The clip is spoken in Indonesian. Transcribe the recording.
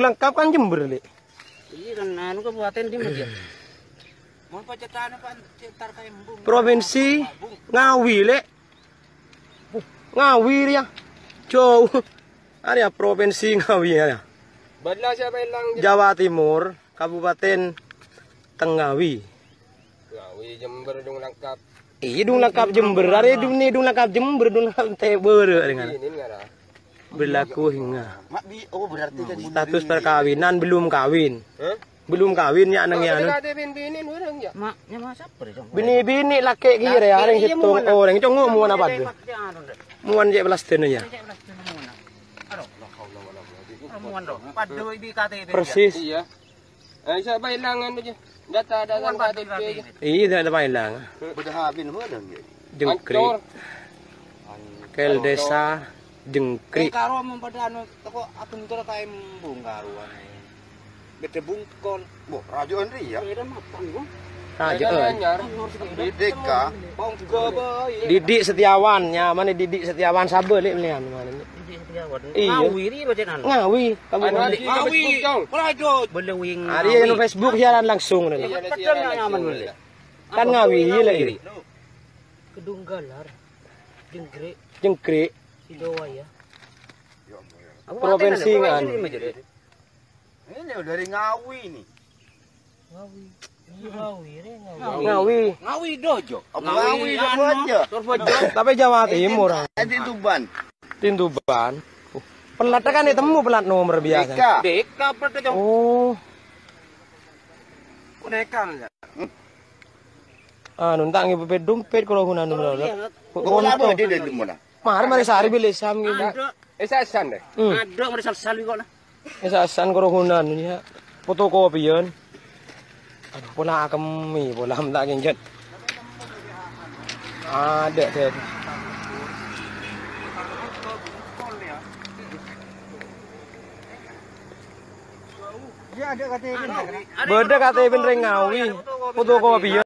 lengkap kan Jember, Lek. Iya kan anu kabupaten di mana? Mau cetar kembung. Provinsi Ngawi, Lek. Ngawi ya. Jauh. Ada provinsi Ngawi ya. Badla siapa Jawa Timur, Kabupaten Tengawi. Ngawi Jember dong lengkap. Iya dong lengkap Jember. Ada dong nih dong lengkap Jember, dong lengkap Teber dengan Ini enggak. Berlaku hingga oh berarti kan status perkawinan belum kawin. Belum kawin ya nang ya. Ya. dong? Bini-bini laki kira ya orang hitung orang cong mau apa tuh? Muan je belas ten ya. Persis. Iya. Eh siapa hilangan aja. Data data KTP. Iya tidak ada hilang. Berhabin hodang ya. Jengkrik, kel desa, jengkrik. Karo mempada anu toko akun tur kembung karuan. Bete bungkol. Bo, Rajo Andri ya. Bang juga bae. Didik Setiawan, ya mana Didik Setiawan sabar lek melihat mana ni. Iya. Ngawiri bacan anu. Ngawi, Anu kamu ada di Facebook dong. Rajo. Belewing. Hari yang Facebook siaran langsung nih. Iya, nggak nyaman. Kan ngawi ini. Kedunggalar. Jengkrik. Jengkrik, Sidowaya. Provinsi kan. Ini dari Ngawi nih. Ngawi. Ngawi dojo. Apa Ngawi itu aja. Turbojo. Tapi Jawa Timur. Nanti Tuban. Tintuban. Uh, Pelat kan ditemu pelat nomor biasa. Deka. Deka jong. Oh, Konekan ya. anu entang ibu pet dompet kalau guna nomor. Kau apa dia dari mana? Mari mari sehari beli sam gitu. Ada. Eh sasan deh. Hmm. Ada mereka salwi kok lah. Isasan kalau guna ya. Fotokopi yan. Aduh, pula kami, pula tak kinjat. Ada. Ya katanya. Beda kata Ibn Rengawi. Fotokopi yan.